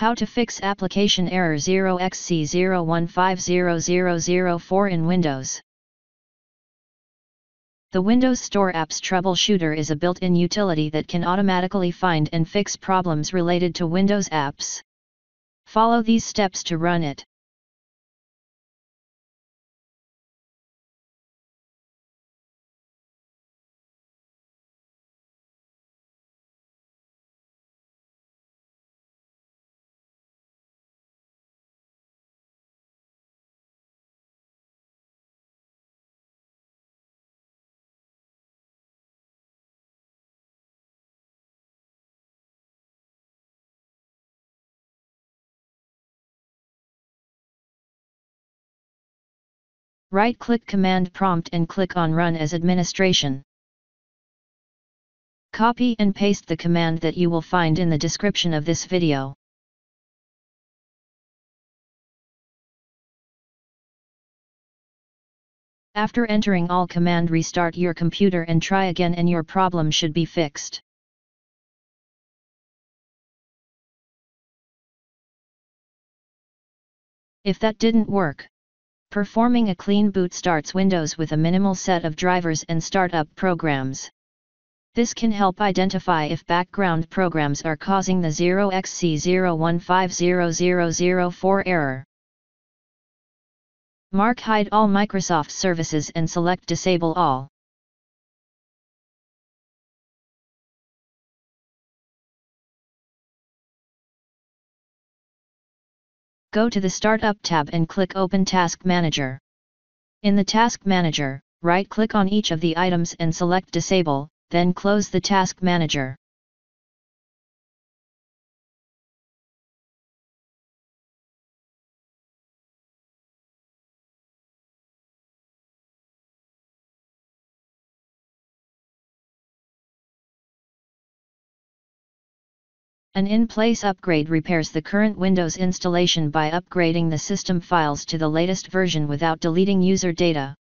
How to fix application error 0xC0150004 in Windows. The Windows Store Apps Troubleshooter is a built-in utility that can automatically find and fix problems related to Windows apps. Follow these steps to run it. Right-click Command Prompt and click on Run as Administration. Copy and paste the command that you will find in the description of this video. After entering all command restart your computer and try again and your problem should be fixed. If that didn't work, Performing a clean boot starts Windows with a minimal set of drivers and startup programs. This can help identify if background programs are causing the 0xc0150004 error. Mark Hide all Microsoft services and select Disable all. Go to the Startup tab and click Open Task Manager. In the Task Manager, right-click on each of the items and select Disable, then close the Task Manager. An in-place upgrade repairs the current Windows installation by upgrading the system files to the latest version without deleting user data.